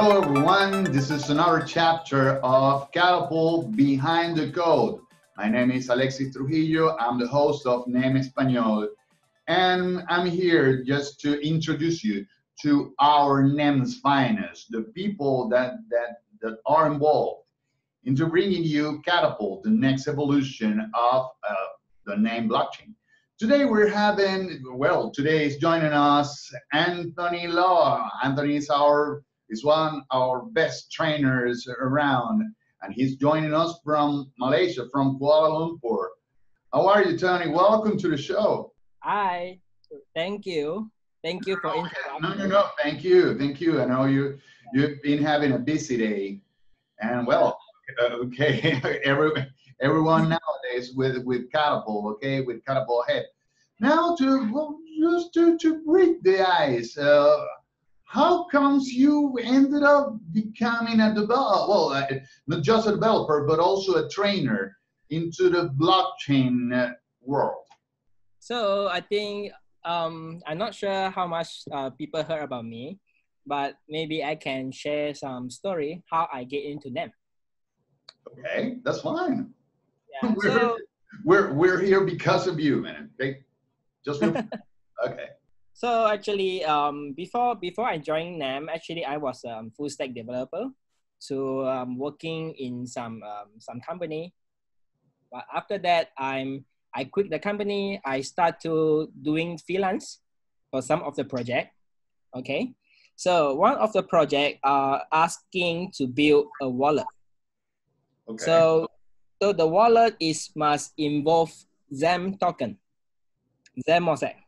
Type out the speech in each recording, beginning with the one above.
Hello, everyone. This is another chapter of Catapult Behind the Code. My name is Alexis Trujillo. I'm the host of NEM Español. And I'm here just to introduce you to our NEM's finest, the people that, that, that are involved into bringing you Catapult, the next evolution of uh, the NEM blockchain. Today we're having, well, today is joining us Anthony Law. Anthony is our is one of our best trainers around, and he's joining us from Malaysia, from Kuala Lumpur. How are you, Tony? Welcome to the show. Hi, thank you. Thank you for interrupting. No, no, no. Thank you, thank you. I know you you've been having a busy day, and well, okay, every everyone nowadays with with catapult, okay, with catapult head. Now to well, just to to break the ice. Uh, how comes you ended up becoming a developer? Well, uh, not just a developer, but also a trainer into the blockchain uh, world. So I think um, I'm not sure how much uh, people heard about me, but maybe I can share some story how I get into them. Okay, that's fine. Yeah, we're, so, we're we're here because of you, man. Okay, just okay. So actually, um, before before I joined NEM, actually I was a um, full stack developer, so um, working in some um, some company. But after that, I'm I quit the company. I start to doing freelance for some of the project. Okay, so one of the project are asking to build a wallet. Okay. So so the wallet is must involve XEM token, XEM mosaic.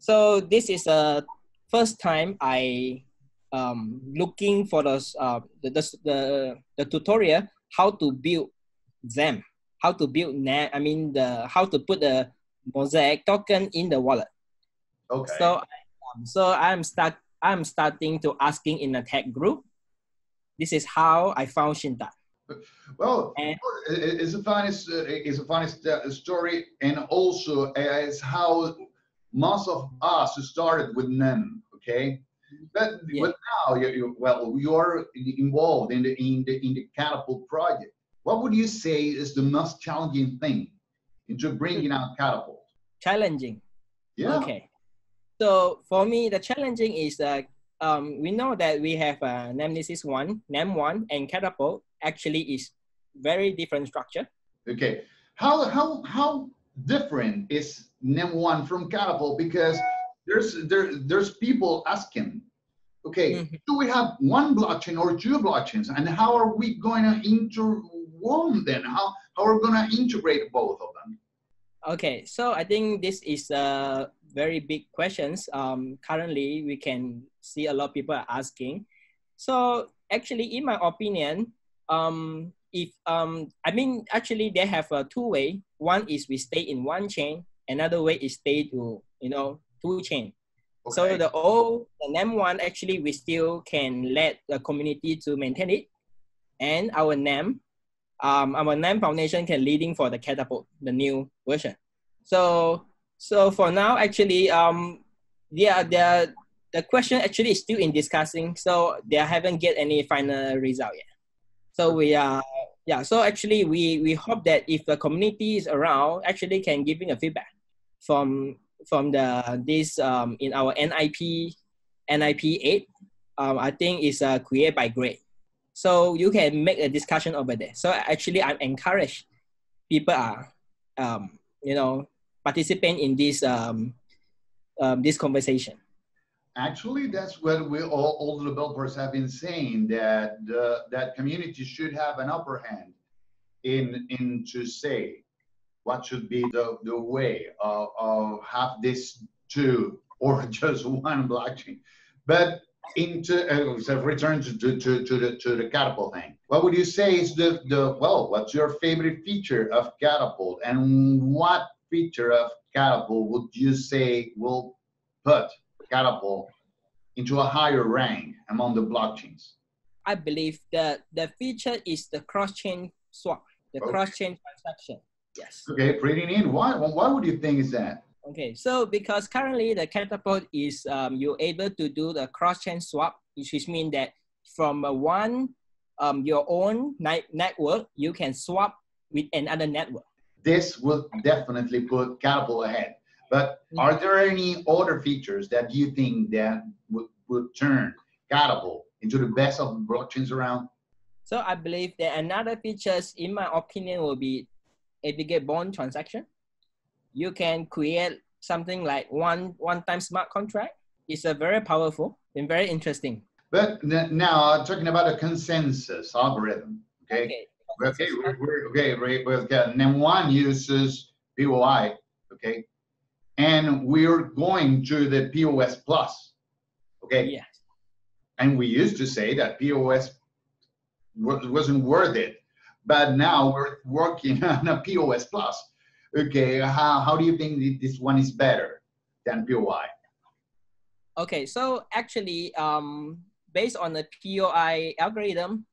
So this is a first time I um, looking for those, uh, the, the, the, the tutorial how to build them, how to build net. I mean the how to put the mosaic token in the wallet. Okay. So um, so I'm start I'm starting to asking in a tech group. This is how I found Shinta. Well, and, it's a funny it's a funny story, and also it's how most of us started with NEM, okay? But, yeah. but now, you, you, well, you're involved in the, in, the, in the Catapult project. What would you say is the most challenging thing into bringing out Catapult? Challenging. Yeah. Okay. So for me, the challenging is that um, we know that we have uh, Nemnesis 1, NEM1, and Catapult actually is very different structure. Okay. How, how, how different is NEM1 from Catapult because there's there there's people asking, okay, mm-hmm. do we have one blockchain or two blockchains, and how are we going to interwoven them? How how are we going to integrate both of them? Okay, so I think this is a very big questions. Um, currently, we can see a lot of people are asking. So actually, in my opinion, um, if um, I mean actually they have a two way. One is we stay in one chain, Another way is stay to, you know, two chain. Okay. So the old, the NEM one, actually, we still can let the community to maintain it. And our NEM, um, our NEM foundation can leading for the catapult, the new version. So, so for now, actually, um, yeah, the the question actually is still in discussing. So they haven't get any final result yet. So we are, yeah. So actually, we we hope that if the community is around, actually can giving a feedback from from the this um, in our NIP NIP eight. Um, I think is uh, created by grade. So you can make a discussion over there. So actually, I'm encouraged people are um, you know participate in this um, um, this conversation. Actually, that's what we all, all the developers have been saying that the, that community should have an upper hand in in to say what should be the, the way of, of have this two or just one blockchain. But into uh, return to, to, to, to, the to the catapult thing. What would you say is the, the well, what's your favorite feature of catapult and what feature of catapult would you say will put catapult into a higher rank among the blockchains? I believe that the feature is the cross-chain swap, the okay. cross-chain transaction. Yes. Okay, pretty neat. Why, why would you think is that? Okay, so because currently the catapult is um, you're able to do the cross-chain swap, which means that from one um, your own network, you can swap with another network. This will definitely put Catapult ahead. But mm-hmm. are there any other features that you think that would, would turn Catapult into the best of blockchains around? So I believe that another features, in my opinion, will be aggregate bond transaction. You can create something like one one-time smart contract. It's a very powerful and very interesting. But now I'm talking about a consensus algorithm. Okay. Okay. Okay. We're, we're, okay. Right. Okay. And then one uses POI. Okay. And we're going to the POS plus. Okay. Yes. And we used to say that POS wasn't worth it, but now we're working on a POS plus. Okay. How, how do you think this one is better than POI? Okay. So actually, um, based on the POI algorithm,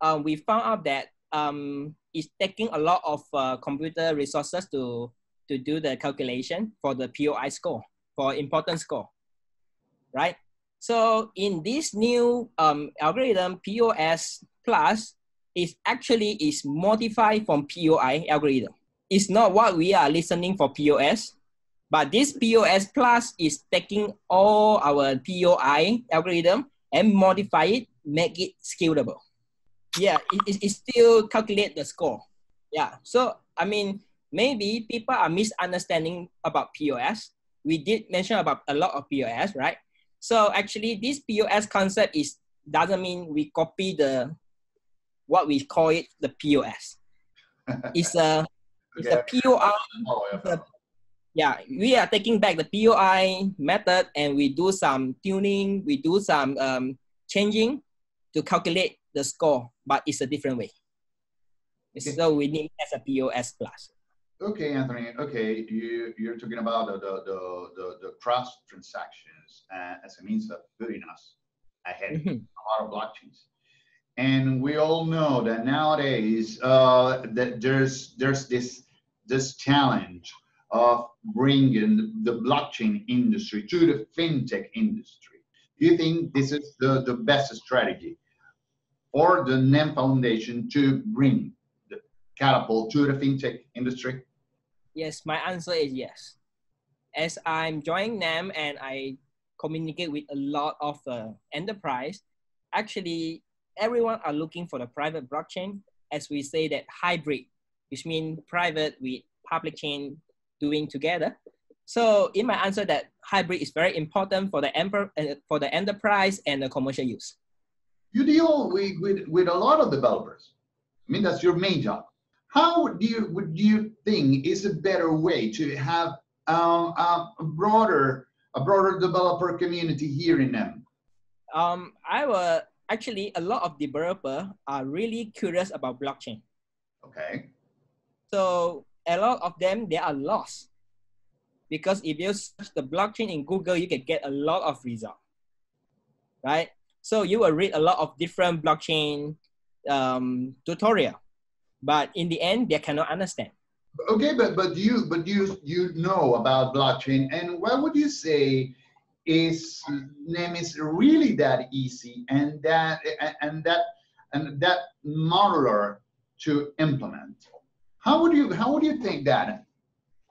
um, we found out that um, it's taking a lot of uh, computer resources to, to do the calculation for the POI score, for important score, right? So in this new um, algorithm, POS plus is actually is modified from POI algorithm. It's not what we are listening for POS, but this POS plus is taking all our POI algorithm and modify it, make it scalable. Yeah, it, it, still calculate the score. Yeah, so I mean, maybe people are misunderstanding about POS. We did mention about a lot of POS, right? So actually, this POS concept is doesn't mean we copy the what we call it the POS. it's a it's okay. a POI. Oh, yeah yeah, we are taking back the POI method and we do some tuning, we do some um, changing to calculate the score, but it's a different way. Okay. So we need as a POS plus. Okay, Anthony. Okay, you you're talking about the the the, the, cross transactions uh, as a means of putting us ahead mm-hmm. a lot of blockchains, and we all know that nowadays uh, that there's there's this this challenge of bringing the blockchain industry to the fintech industry. Do you think this is the, the best strategy for the NEM Foundation to bring the catapult to the fintech industry? Yes, my answer is yes. As I'm joining NEM and I communicate with a lot of uh, enterprise, actually everyone are looking for the private blockchain as we say that hybrid, which means private with public chain doing together. So in my answer that hybrid is very important for the, uh, for the enterprise and the commercial use. You deal with, with, with a lot of developers. I mean, that's your main job. How do you, would you think is a better way to have um, a broader, a broader developer community here in NEM? Um, I will actually a lot of developers are really curious about blockchain. Okay. So a lot of them they are lost because if you search the blockchain in Google, you can get a lot of results, right? So you will read a lot of different blockchain um, tutorial, but in the end, they cannot understand. Okay, but but you but you you know about blockchain, and what would you say is NEM is really that easy and that and that and that modular to implement? How would you how would you think that?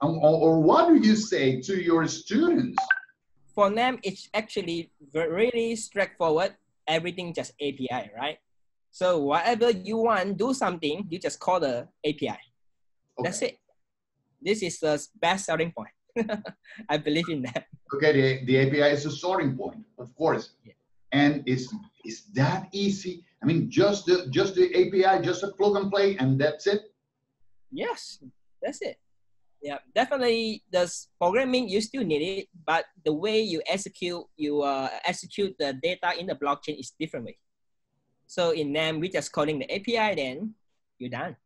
Or, or what do you say to your students? For them, it's actually really straightforward. Everything just API, right? So whatever you want, do something, you just call the API. Okay. That's it. This is the best selling point. I believe in that. Okay, the, the API is a starting point, of course. Yeah. And it's is that easy? I mean, just the just the API, just a plug and play, and that's it. Yes, that's it. Yeah, definitely. The programming you still need it, but the way you execute you uh, execute the data in the blockchain is different way. So in NEM, we're just calling the API, then you're done.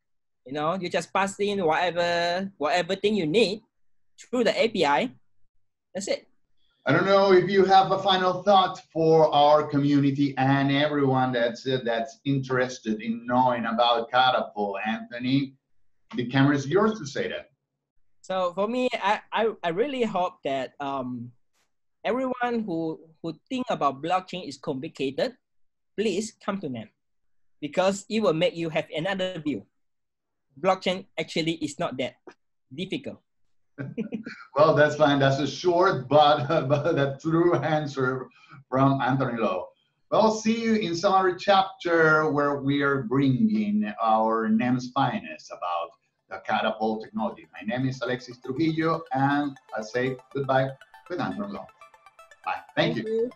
You know, you just pass in whatever whatever thing you need through the API. That's it. I don't know if you have a final thought for our community and everyone that's uh, that's interested in knowing about Catapult, Anthony the camera is yours to say that. So for me, I, I, I really hope that um, everyone who, who think about blockchain is complicated, please come to NEM because it will make you have another view. Blockchain actually is not that difficult. well, that's fine. That's a short but, but a true answer from Anthony Law. Well, see you in summary chapter where we are bringing our NEM's finest about the catapult technology. My name is Alexis Trujillo, and I say goodbye with Anthony Law. Bye. Thank, Thank you. you.